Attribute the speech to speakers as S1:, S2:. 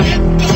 S1: Música